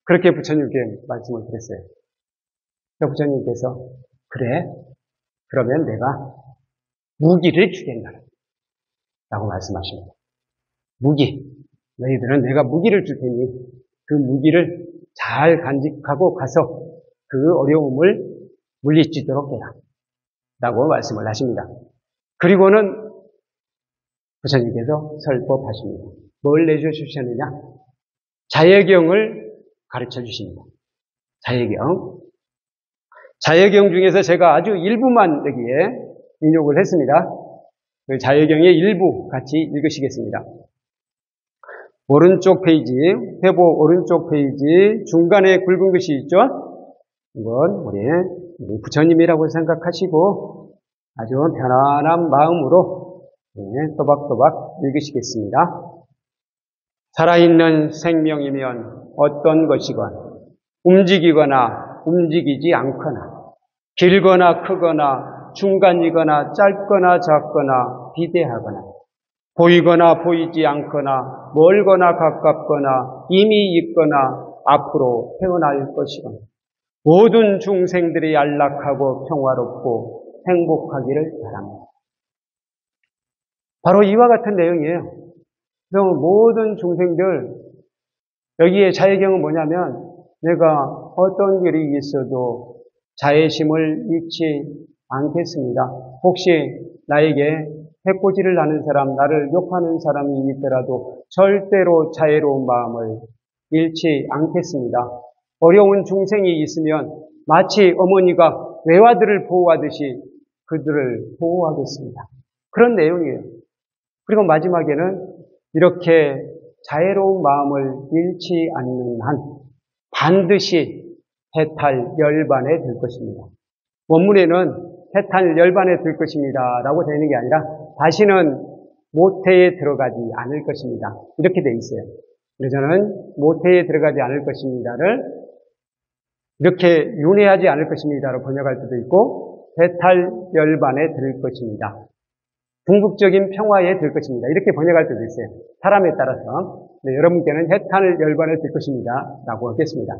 그렇게 부처님께 말씀을 드렸어요. 부처님께서 그래 그러면 내가 무기를 주겠나 라고 말씀하십니다. 무기 너희들은 내가 무기를 줄 테니 그 무기를 잘 간직하고 가서 그 어려움을 물리치도록 해라. 라고 말씀을 하십니다. 그리고는 부처님께서 설법하십니다. 뭘 내주셨느냐? 자예경을 가르쳐 주십니다. 자예경. 자예경 중에서 제가 아주 일부만 여기에 인용을 했습니다. 그 자예경의 일부 같이 읽으시겠습니다. 오른쪽 페이지, 회보 오른쪽 페이지 중간에 굵은 것이 있죠? 이건 우리 부처님이라고 생각하시고 아주 편안한 마음으로 네, 또박또박 읽으시겠습니다. 살아있는 생명이면 어떤 것이건 움직이거나 움직이지 않거나 길거나 크거나 중간이거나 짧거나 작거나 비대하거나 보이거나 보이지 않거나 멀거나 가깝거나 이미 있거나 앞으로 태어날 것이거나 모든 중생들이 안락하고 평화롭고 행복하기를 바랍니다. 바로 이와 같은 내용이에요. 그래서 모든 중생들 여기에 자의경은 뭐냐면 내가 어떤 일이 있어도 자애심을 잃지 않겠습니다. 혹시 나에게 해코지를 하는 사람, 나를 욕하는 사람이 있더라도 절대로 자애로운 마음을 잃지 않겠습니다. 어려운 중생이 있으면 마치 어머니가 외화들을 보호하듯이 그들을 보호하겠습니다. 그런 내용이에요. 그리고 마지막에는 이렇게 자애로운 마음을 잃지 않는 한 반드시 해탈 열반에 들 것입니다. 원문에는 해탈 열반에 들 것입니다. 라고 되는 게 아니라 다시는 모태에 들어가지 않을 것입니다. 이렇게 돼 있어요. 그래서 저는 모태에 들어가지 않을 것입니다를 이렇게 윤회하지 않을 것입니다로 번역할 수도 있고 해탈 열반에 들 것입니다. 궁극적인 평화에 들 것입니다. 이렇게 번역할 때도 있어요. 사람에 따라서. 네, 여러분께는 해탈 열반에 들 것입니다. 라고 하겠습니다.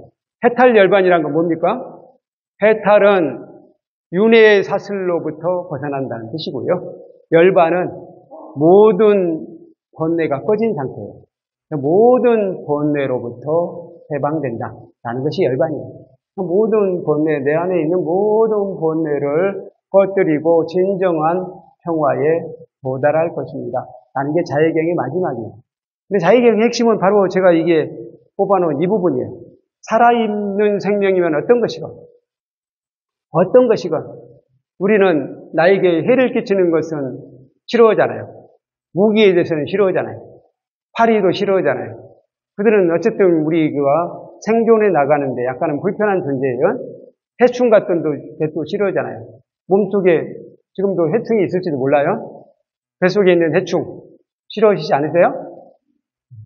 해탈 열반이란 건 뭡니까? 해탈은 윤회의 사슬로부터 벗어난다는 뜻이고요. 열반은 모든 번뇌가 꺼진 상태예요. 모든 번뇌로부터 해방된다라는 것이 열반이에요. 모든 번뇌, 내 안에 있는 모든 번뇌를 꺼뜨리고 진정한 평화에 도달할 것입니다. 라는 게 자해경의 마지막이에요. 근데 자해경의 핵심은 바로 제가 이게 뽑아놓은 이 부분이에요. 살아있는 생명이면 어떤 것이건, 어떤 것이건, 우리는 나에게 해를 끼치는 것은 싫어하잖아요. 무기에 대해서는 싫어하잖아요. 파리도 싫어하잖아요. 그들은 어쨌든 우리가 생존해 나가는데 약간은 불편한 존재예요. 해충 같은 것도 싫어하잖아요. 몸속에 지금도 해충이 있을지도 몰라요. 뱃속에 있는 해충 싫어하시지 않으세요?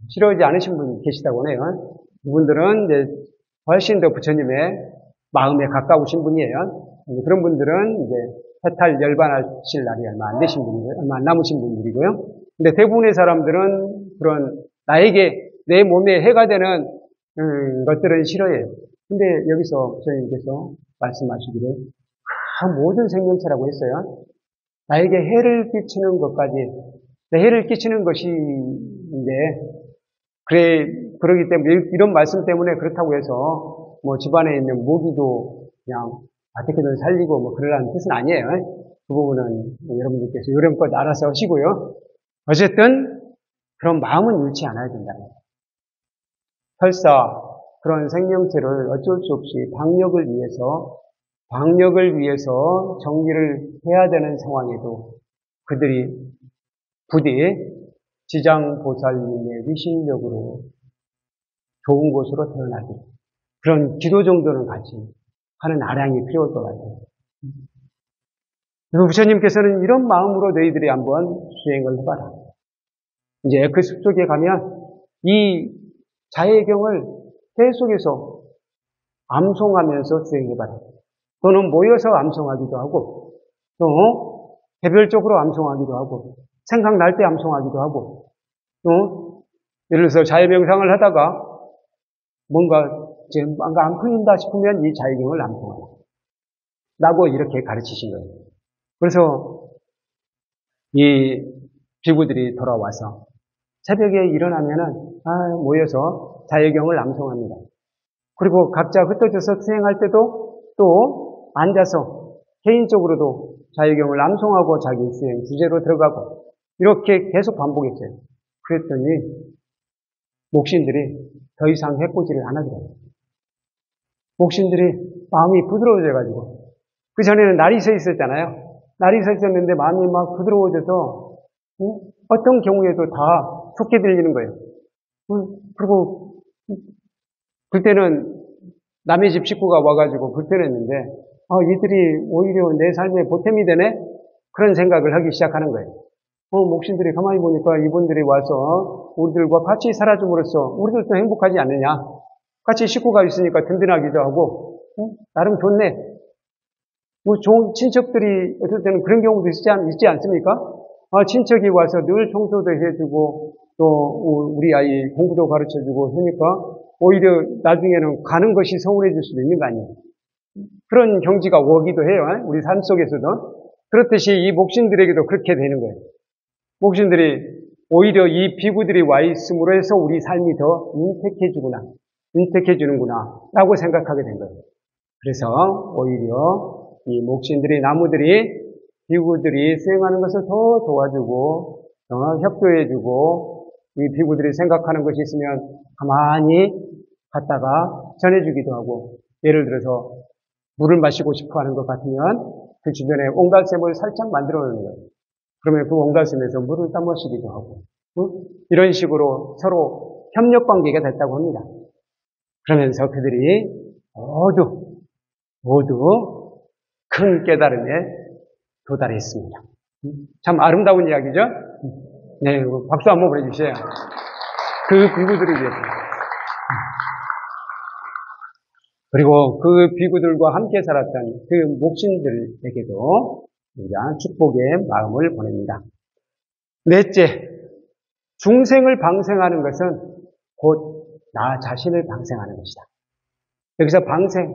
싫어하지 않으신 분 계시다고 하네요. 이분들은 이제 훨씬 더 부처님의 마음에 가까우신 분이에요. 그런 분들은 이제 해탈 열반하실 날이 얼마 안 되신 분들, 얼마 안 남으신 분들이고요. 근데 대부분의 사람들은 그런 나에게 내 몸에 해가 되는 음, 것들은 싫어해요. 근데 여기서 부처님께서 말씀하시기를 그 모든 생명체라고 했어요. 나에게 해를 끼치는 것까지 내 해를 끼치는 것인데 그래 그러기 때문에 이런 말씀 때문에 그렇다고 해서 뭐 집안에 있는 모기도 그냥 어떻게든 살리고 뭐 그러라는 뜻은 아니에요. 그 부분은 여러분들께서 요령껏 알아서 하시고요. 어쨌든 그런 마음은 잃지 않아야 된다. 설사 그런 생명체를 어쩔 수 없이 방역을 위해서 방역을 위해서 정리를 해야 되는 상황에도 그들이 부디 지장보살님의 위신력으로 좋은 곳으로 태어나기 그런 기도 정도는 같이 하는 아량이 필요할 것 같아요. 그리고 부처님께서는 이런 마음으로 너희들이 한번 수행을 해봐라. 이제 그 숲속에 가면 이 자해경을 계속해서 암송하면서 수행해봐라. 또는 모여서 암송하기도 하고, 또 개별적으로 암송하기도 하고, 생각날 때 암송하기도 하고, 또 예를 들어서 자해명상을 하다가 뭔가 뭔가 안 풀린다 싶으면 이 자해경을 암송하라. 라고 이렇게 가르치신 거예요. 그래서 이 비구들이 돌아와서 새벽에 일어나면은 아, 모여서 자해경을 암송합니다. 그리고 각자 흩어져서 수행할 때도 또 앉아서 개인적으로도 자해경을 암송하고 자기 수행 주제로 들어가고 이렇게 계속 반복했어요. 그랬더니 목신들이 더 이상 해코지를 안 하더라고요. 목신들이 마음이 부드러워져가지고 그 전에는 날이 서 있었잖아요. 날이 서 있었는데 마음이 막 부드러워져서 어떤 경우에도 다 좋게 들리는 거예요. 그리고 그때는 남의 집 식구가 와가지고 불편했는데 아, 이들이 오히려 내 삶에 보탬이 되네? 그런 생각을 하기 시작하는 거예요. 어, 목신들이 가만히 보니까 이분들이 와서 우리들과 같이 살아줌으로써 우리들도 행복하지 않느냐? 같이 식구가 있으니까 든든하기도 하고, 어? 나름 좋네. 뭐 좋은 친척들이 어떨 때는 그런 경우도 있지, 않, 있지 않습니까? 아, 친척이 와서 늘 청소도 해주고, 또 우리 아이 공부도 가르쳐 주고 하니까 오히려 나중에는 가는 것이 서운해질 수도 있는 거 아니에요. 그런 경지가 오기도 해요. 우리 삶 속에서도. 그렇듯이 이 목신들에게도 그렇게 되는 거예요. 목신들이 오히려 이 비구들이 와 있음으로 해서 우리 삶이 더 인택해지구나, 인택해지는구나, 라고 생각하게 된 거예요. 그래서 오히려 이 목신들이, 나무들이, 비구들이 수행하는 것을 더 도와주고, 더 협조해주고, 이 비구들이 생각하는 것이 있으면 가만히 갔다가 전해주기도 하고, 예를 들어서 물을 마시고 싶어 하는 것 같으면 그 주변에 옹달샘을 살짝 만들어 놓는 거예요. 그러면 그 옹달샘에서 물을 따 마시기도 하고, 응? 이런 식으로 서로 협력 관계가 됐다고 합니다. 그러면서 그들이 모두, 모두 큰 깨달음에 도달했습니다. 참 아름다운 이야기죠? 네, 박수 한번 보내주세요. 그 비구들을 위해서. 그리고 그 비구들과 함께 살았던 그 목신들에게도 축복의 마음을 보냅니다. 넷째, 중생을 방생하는 것은 곧 나 자신을 방생하는 것이다. 여기서 방생,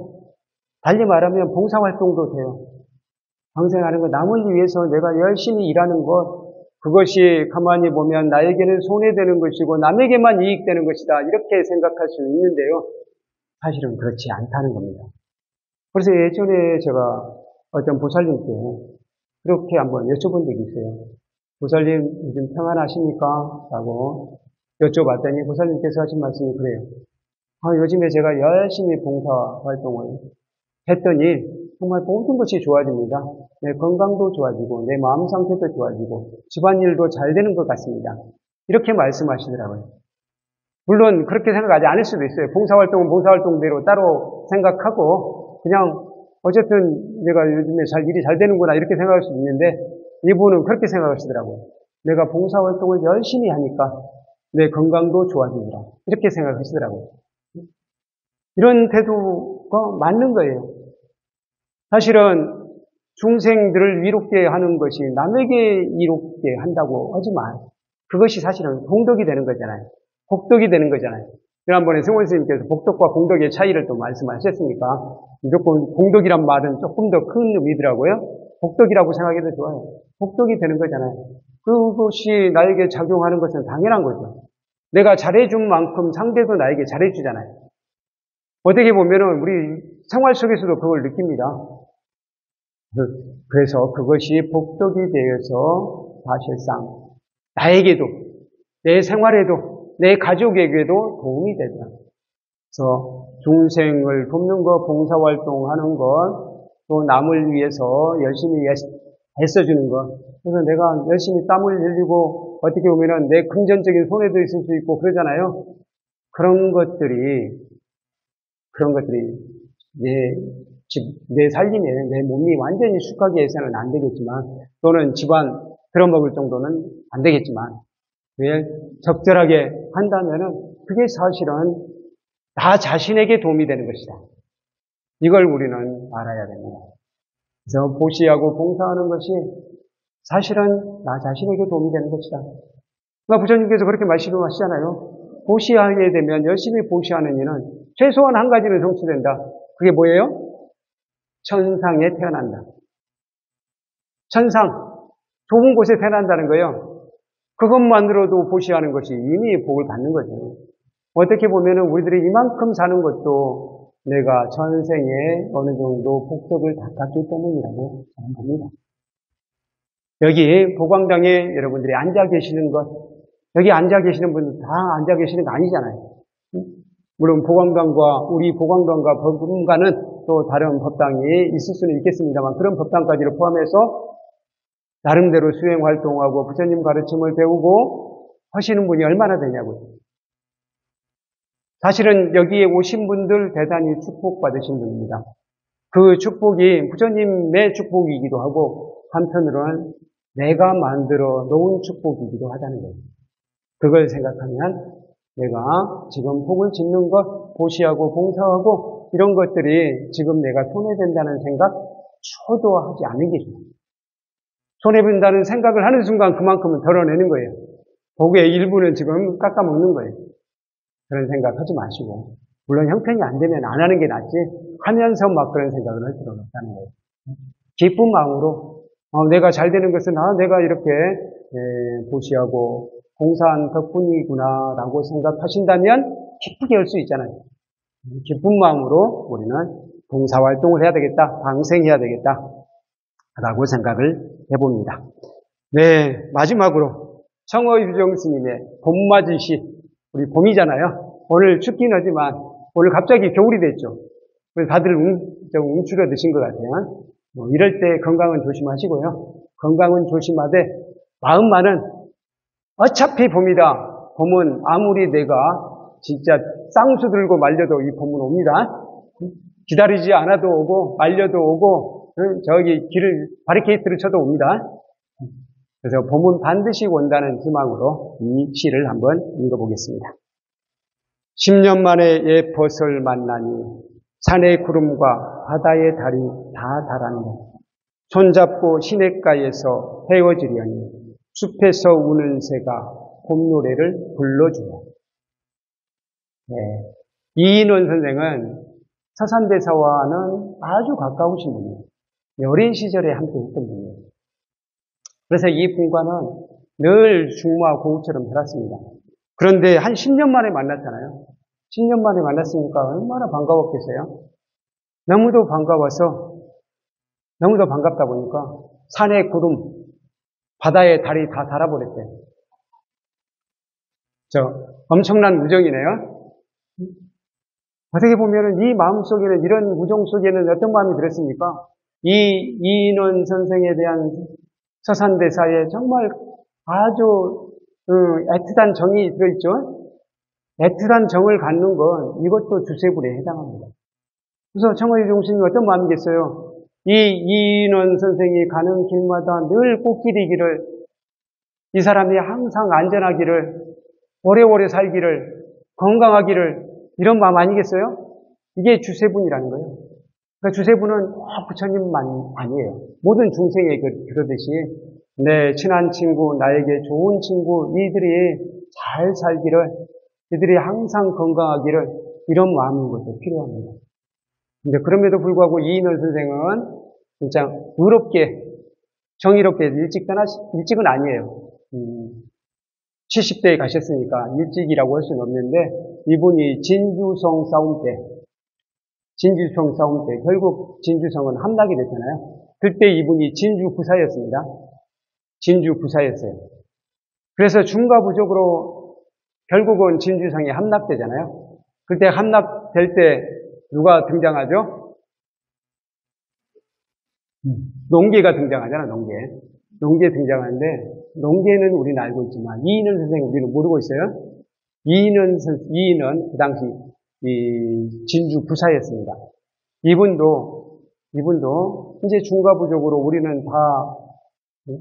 달리 말하면 봉사활동도 돼요. 방생하는 것, 남을 위해서 내가 열심히 일하는 것, 그것이 가만히 보면 나에게는 손해되는 것이고 남에게만 이익되는 것이다. 이렇게 생각할 수 있는데요. 사실은 그렇지 않다는 겁니다. 그래서 예전에 제가 어떤 보살님께 그렇게 한번 여쭤본 적이 있어요. 보살님 요즘 평안하십니까? 라고 여쭤봤더니 보살님께서 하신 말씀이 그래요. 아, 요즘에 제가 열심히 봉사 활동을 했더니 정말 모든 것이 좋아집니다. 내 건강도 좋아지고 내 마음 상태도 좋아지고 집안일도 잘 되는 것 같습니다. 이렇게 말씀하시더라고요. 물론 그렇게 생각하지 않을 수도 있어요. 봉사활동은 봉사활동대로 따로 생각하고 그냥 어쨌든 내가 요즘에 잘 일이 잘 되는구나 이렇게 생각할 수도 있는데 이분은 그렇게 생각하시더라고요. 내가 봉사활동을 열심히 하니까 내 건강도 좋아집니다. 이렇게 생각하시더라고요. 이런 태도가 맞는 거예요. 사실은 중생들을 위롭게 하는 것이 남에게 이롭게 한다고 하지만 그것이 사실은 공덕이 되는 거잖아요. 복덕이 되는 거잖아요. 지난번에 성원 스님께서 복덕과 공덕의 차이를 또 말씀하셨으니까 무조건 공덕이란 말은 조금 더 큰 의미더라고요. 복덕이라고 생각해도 좋아요. 복덕이 되는 거잖아요. 그것이 나에게 작용하는 것은 당연한 거죠. 내가 잘해준 만큼 상대도 나에게 잘해주잖아요. 어떻게 보면은 우리 생활 속에서도 그걸 느낍니다. 그래서 그것이 복덕이 되어서 사실상 나에게도, 내 생활에도, 내 가족에게도 도움이 되더라. 그래서 중생을 돕는 것, 봉사활동하는 것, 또 남을 위해서 열심히 애써주는 것. 그래서 내가 열심히 땀을 흘리고 어떻게 보면은 내 금전적인 손해도 있을 수 있고 그러잖아요. 그런 것들이, 그런 것들이 내 집, 내 삶에 내 몸이 완전히 숙하게 해서는 안 되겠지만 또는 집안 들어먹을 정도는 안 되겠지만 왜 적절하게 한다면은 그게 사실은 나 자신에게 도움이 되는 것이다. 이걸 우리는 알아야 됩니다. 그래서 보시하고 봉사하는 것이 사실은 나 자신에게 도움이 되는 것이다. 부처님께서 그렇게 말씀하시잖아요. 보시하게 되면 열심히 보시하는 이는 최소한 한 가지는 성취된다. 그게 뭐예요? 천상에 태어난다. 천상, 좋은 곳에 태어난다는 거예요. 그것만으로도 보시하는 것이 이미 복을 받는 거죠. 어떻게 보면 우리들이 이만큼 사는 것도 내가 전생에 어느 정도 복덕을 닦았기 때문이라고 생각합니다. 여기 보광당에 여러분들이 앉아 계시는 것, 여기 앉아 계시는 분들 다 앉아 계시는 거 아니잖아요. 물론 보광당과 우리 보광당과 법문가는 또 다른 법당이 있을 수는 있겠습니다만 그런 법당까지를 포함해서 나름대로 수행 활동하고 부처님 가르침을 배우고 하시는 분이 얼마나 되냐고요. 사실은 여기에 오신 분들 대단히 축복받으신 분입니다. 그 축복이 부처님의 축복이기도 하고 한편으로는 내가 만들어 놓은 축복이기도 하다는 거예요. 그걸 생각하면 내가 지금 복을 짓는 것, 보시하고 봉사하고 이런 것들이 지금 내가 손해된다는 생각 초도 하지 않는 게 좋아요. 손해본다는 생각을 하는 순간 그만큼은 덜어내는 거예요. 복의 일부는 지금 깎아먹는 거예요. 그런 생각 하지 마시고. 물론 형편이 안 되면 안 하는 게 낫지 하면서 막 그런 생각을 할 필요는 없다는 거예요. 기쁜 마음으로 어, 내가 잘 되는 것은 아, 내가 이렇게 예, 보시하고 공사한 덕분이구나라고 생각하신다면 기쁘게 할 수 있잖아요. 기쁜 마음으로 우리는 봉사활동을 해야 되겠다, 방생해야 되겠다, 라고 생각을 해봅니다. 네, 마지막으로 청어유정 스님의 봄맞이 시, 우리 봄이잖아요. 오늘 춥긴 하지만 오늘 갑자기 겨울이 됐죠. 그래서 다들 웅, 좀 움츠려 드신 것 같아요. 뭐 이럴 때 건강은 조심하시고요. 건강은 조심하되 마음만은 어차피 봄이다. 봄은 아무리 내가 진짜 쌍수 들고 말려도 이 봄은 옵니다. 기다리지 않아도 오고 말려도 오고 저기 길을 바리케이트를 쳐도 옵니다. 그래서 봄은 반드시 온다는 희망으로 이 시를 한번 읽어보겠습니다. 10년 만에 예벗을 만나니 산의 구름과 바다의 달이 다 달았네. 손잡고 시냇가에서 헤어지려니 숲에서 우는 새가 봄 노래를 불러주네. 네. 이인원 선생은 서산대사와는 아주 가까우신 분이에요. 여린 시절에 함께 했던 분이에요. 그래서 이 분과는 늘 중마 고우처럼 살았습니다. 그런데 한 10년 만에 만났잖아요. 10년 만에 만났으니까 얼마나 반가웠겠어요? 너무도 반가워서, 너무도 반갑다 보니까 산의 구름, 바다의 달이 다 달아버렸대요. 저, 엄청난 우정이네요. 어떻게 보면은 이 마음 속에는, 이런 우정 속에는 어떤 마음이 들었습니까? 이 이인원 선생에 대한 서산대사에 정말 아주 음, 애틋한 정이 들어있죠. 애틋한 정을 갖는 건 이것도 주세불에 해당합니다. 그래서 청와대 중심이 어떤 마음이겠어요? 이 이인원 선생이 가는 길마다 늘 꽃길이기를 이 사람이 항상 안전하기를 오래오래 살기를 건강하기를 이런 마음 아니겠어요? 이게 주세분이라는 거예요. 그러니까 주세분은 꼭 부처님만 아니에요. 모든 중생에 그- 그러듯이 내 친한 친구, 나에게 좋은 친구, 이들이 잘 살기를, 이들이 항상 건강하기를, 이런 마음인 것도 필요합니다. 근데 그럼에도 불구하고 이인원 선생은 진짜 의롭게, 정의롭게 일찍 떠나, 일찍은 아니에요. 음, 70대에 가셨으니까 일찍이라고 할 수는 없는데, 이분이 진주성 싸움 때, 진주성 싸움 때, 결국 진주성은 함락이 됐잖아요. 그때 이분이 진주 부사였습니다. 진주 부사였어요. 그래서 중과부적으로 결국은 진주성이 함락되잖아요. 그때 함락될 때 누가 등장하죠? 농계가 등장하잖아, 농계. 농계 등장하는데, 농계는 우리는 알고 있지만, 이인은 선생님 우리는 모르고 있어요. 이인은, 선- 이인은 그 당시 이 진주 부사였습니다. 이분도, 이분도 이제 중과부적으로 우리는 다그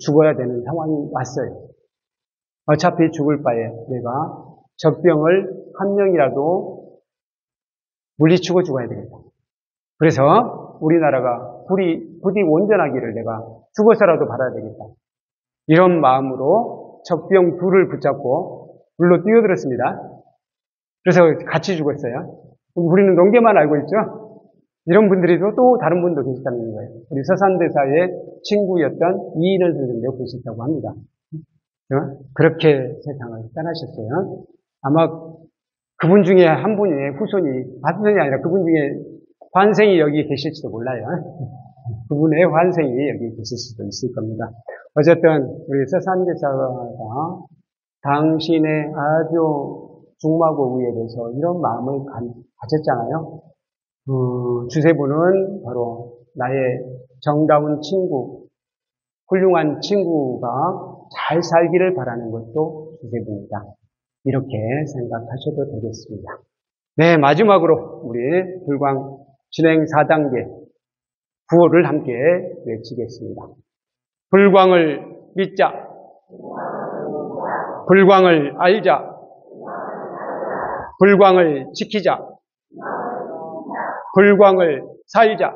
죽어야 되는 상황이 왔어요. 어차피 죽을 바에 내가 적병을 한 명이라도 물리치고 죽어야 되겠다. 그래서 우리나라가 부디, 부디 온전하기를 내가 죽어서라도 받아야 되겠다. 이런 마음으로 적병 둘을 붙잡고 물로 뛰어들었습니다. 그래서 같이 죽었어요. 우리는 농계만 알고 있죠? 이런 분들이 또, 또 다른 분도 계시다는 거예요. 우리 서산대사의 친구였던 이인원 선생님도 계시다고 합니다. 어? 그렇게 세상을 떠나셨어요. 아마 그분 중에 한 분이 후손이, 후손이 아니라 그분 중에 환생이 여기 계실지도 몰라요. 그분의 환생이 여기 계실 수도 있을 겁니다. 어쨌든 우리 서산대사가 당신의 아주 중마고 위에 대해서 이런 마음을 가졌잖아요. 그 주세부는 바로 나의 정다운 친구, 훌륭한 친구가 잘 살기를 바라는 것도 주세부입니다. 이렇게 생각하셔도 되겠습니다. 네, 마지막으로 우리 불광 진행 4단계 구호를 함께 외치겠습니다. 불광을 믿자. 불광을 알자. 불광을 지키자. 불광을 살자.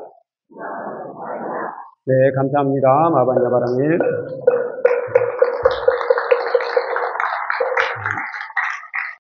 네, 감사합니다. 마반야바람일.